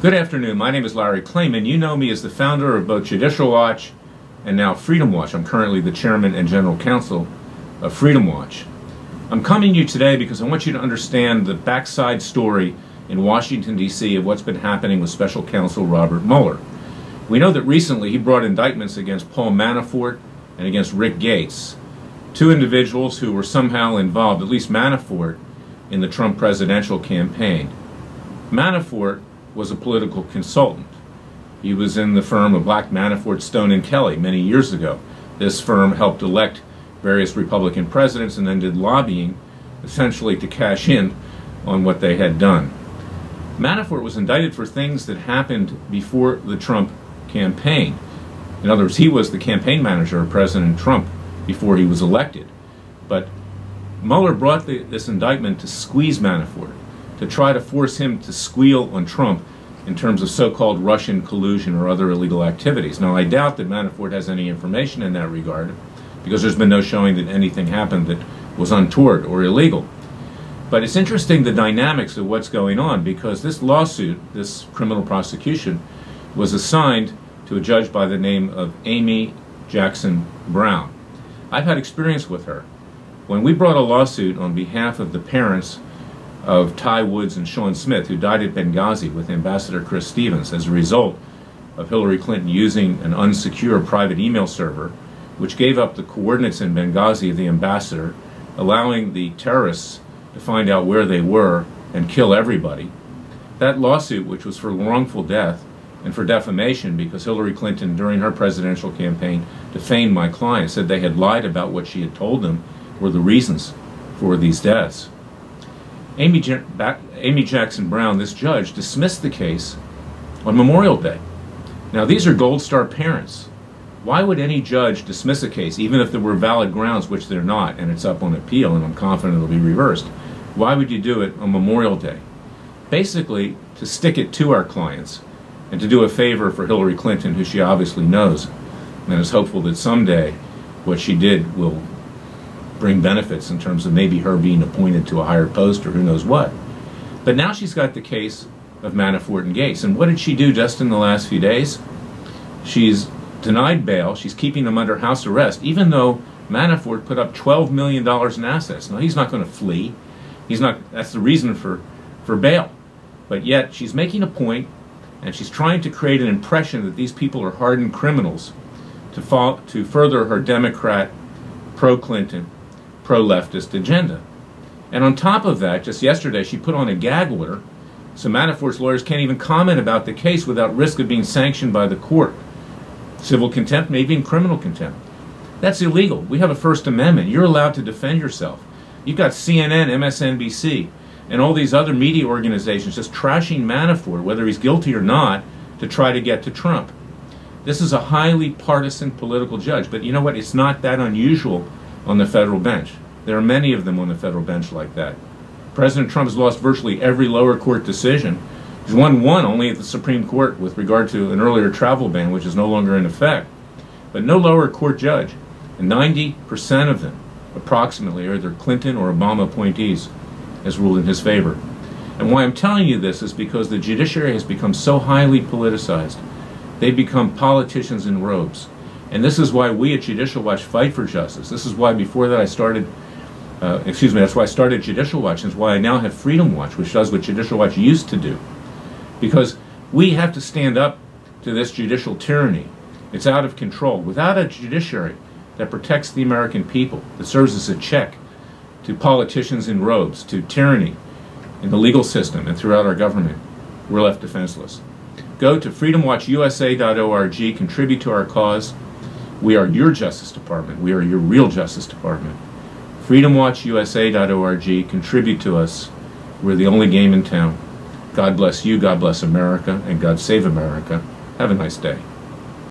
Good afternoon. My name is Larry Klayman. You know me as the founder of both Judicial Watch and now Freedom Watch. I'm currently the chairman and general counsel of Freedom Watch. I'm coming to you today because I want you to understand the backside story in Washington, D.C. of what's been happening with special counsel Robert Mueller. We know that recently he brought indictments against Paul Manafort and against Rick Gates, two individuals who were somehow involved, at least Manafort, in the Trump presidential campaign. Manafort was a political consultant. He was in the firm of Black Manafort, Stone and Kelly many years ago. This firm helped elect various Republican presidents and then did lobbying essentially to cash in on what they had done. Manafort was indicted for things that happened before the Trump campaign. In other words, he was the campaign manager of President Trump before he was elected. But Mueller brought the, this indictment to squeeze Manafort, to try to force him to squeal on Trump in terms of so-called Russian collusion or other illegal activities. Now, I doubt that Manafort has any information in that regard, because there's been no showing that anything happened that was untoward or illegal. But it's interesting the dynamics of what's going on, because this lawsuit, this criminal prosecution, was assigned to a judge by the name of Amy Jackson Brown. I've had experience with her. When we brought a lawsuit on behalf of the parents of Ty Woods and Sean Smith, who died at Benghazi with Ambassador Chris Stevens as a result of Hillary Clinton using an unsecure private email server, which gave up the coordinates in Benghazi of the ambassador, allowing the terrorists to find out where they were and kill everybody. That lawsuit, which was for wrongful death and for defamation, because Hillary Clinton, during her presidential campaign, defamed my client, said they had lied about what she had told them were the reasons for these deaths. Amy, Amy Jackson Brown, this judge, dismissed the case on Memorial Day. Now, these are Gold Star parents. Why would any judge dismiss a case, even if there were valid grounds, which they're not, and it's up on appeal, and I'm confident it'll be reversed? Why would you do it on Memorial Day? Basically, to stick it to our clients and to do a favor for Hillary Clinton, who she obviously knows, and is hopeful that someday what she did will bring benefits in terms of maybe her being appointed to a higher post or who knows what. But now she's got the case of Manafort and Gates. And what did she do just in the last few days? She's denied bail. She's keeping them under house arrest, even though Manafort put up $12 million in assets. Now, he's not going to flee. He's not, that's the reason for, for bail. But yet, she's making a point, and she's trying to create an impression that these people are hardened criminals to, fall, to further her Democrat, pro Clinton, pro leftist agenda. And on top of that, just yesterday, she put on a gag order so Manafort's lawyers can't even comment about the case without risk of being sanctioned by the court. Civil contempt, maybe even criminal contempt. That's illegal. We have a First Amendment. You're allowed to defend yourself. You've got CNN, MSNBC, and all these other media organizations just trashing Manafort, whether he's guilty or not, to try to get to Trump. This is a highly partisan political judge, but you know what? It's not that unusual on the federal bench. There are many of them on the federal bench like that. President Trump has lost virtually every lower court decision. He's won one only at the Supreme Court with regard to an earlier travel ban, which is no longer in effect. But no lower court judge, and 90% of them, approximately, are either Clinton or Obama appointees, has ruled in his favor. And why I'm telling you this is because the judiciary has become so highly politicized. They become politicians in robes. And this is why we at Judicial Watch fight for justice. This is why before that I started, uh, excuse me, that's why I started Judicial Watch. That's why I now have Freedom Watch, which does what Judicial Watch used to do. Because we have to stand up to this judicial tyranny. It's out of control. Without a judiciary that protects the American people, that serves as a check to politicians in robes, to tyranny in the legal system and throughout our government, we're left defenseless. Go to freedomwatchusa.org, contribute to our cause. We are your Justice Department. We are your real Justice Department. FreedomWatchUSA.org. Contribute to us. We're the only game in town. God bless you, God bless America, and God save America. Have a nice day.